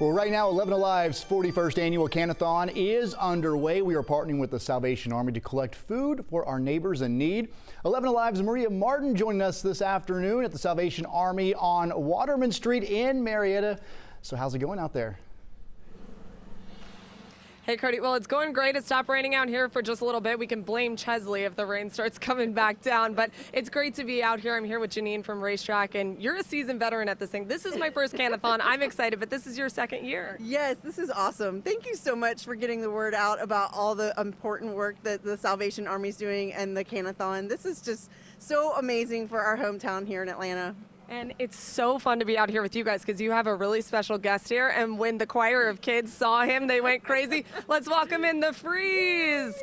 Well, right now, 11 Alive's 41st annual Can-A-Thon is underway. We are partnering with the Salvation Army to collect food for our neighbors in need. 11 Alive's Maria Martin joining us this afternoon at the Salvation Army on Waterman Street in Marietta. So how's it going out there? Hey, Cody. Well, it's going great. It stopped raining out here for just a little bit. We can blame Chesley if the rain starts coming back down, but it's great to be out here. I'm here with Janine from RaceTrac, and you're a seasoned veteran at this thing. This is my first Can-A-Thon. I'm excited, but this is your second year. Yes, this is awesome. Thank you so much for getting the word out about all the important work that the Salvation Army is doing and the Can-A-Thon. This is just so amazing for our hometown here in Atlanta. And it's so fun to be out here with you guys because you have a really special guest here. And when the choir of kids saw him, they went crazy. Let's welcome in the freeze.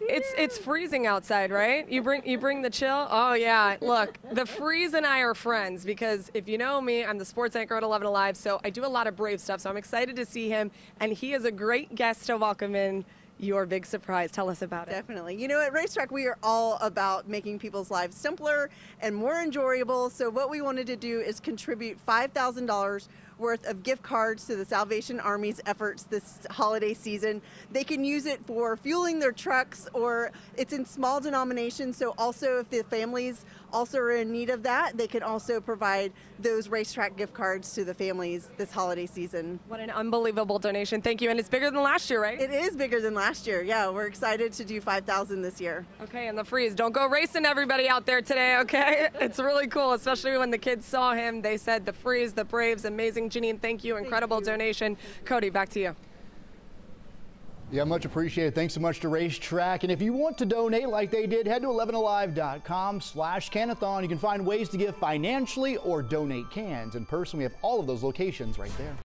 It's it's freezing outside, right? You bring you bring the chill. Oh yeah. Look, the freeze and I are friends because if you know me, I'm the sports anchor at 11 Alive, so I do a lot of brave stuff. So I'm excited to see him, and he is a great guest to welcome in your big surprise. Tell us about it. Definitely. You know, at RaceTrac, we are all about making people's lives simpler and more enjoyable. So, what we wanted to do is contribute $5,000 worth of gift cards to the Salvation Army's efforts this holiday season. They can use it for fueling their trucks or it's in small denominations. So, also, if the families also are in need of that, they can also provide those RaceTrac gift cards to the families this holiday season. What an unbelievable donation. Thank you. And it's bigger than last year, right? It is bigger than last year. Yeah, we're excited to do 5,000 this year. Okay, and the freeze. Don't go racing everybody out there today, okay? It's really cool, especially when the kids saw him. They said the freeze, the Braves, amazing. Janine, thank you. Incredible thank you. donation. Cody, back to you. Yeah, much appreciated. Thanks so much to RaceTrac. And if you want to donate like they did, head to 11alive.com slash canathon. You can find ways to give financially or donate cans. In person, we have all of those locations right there.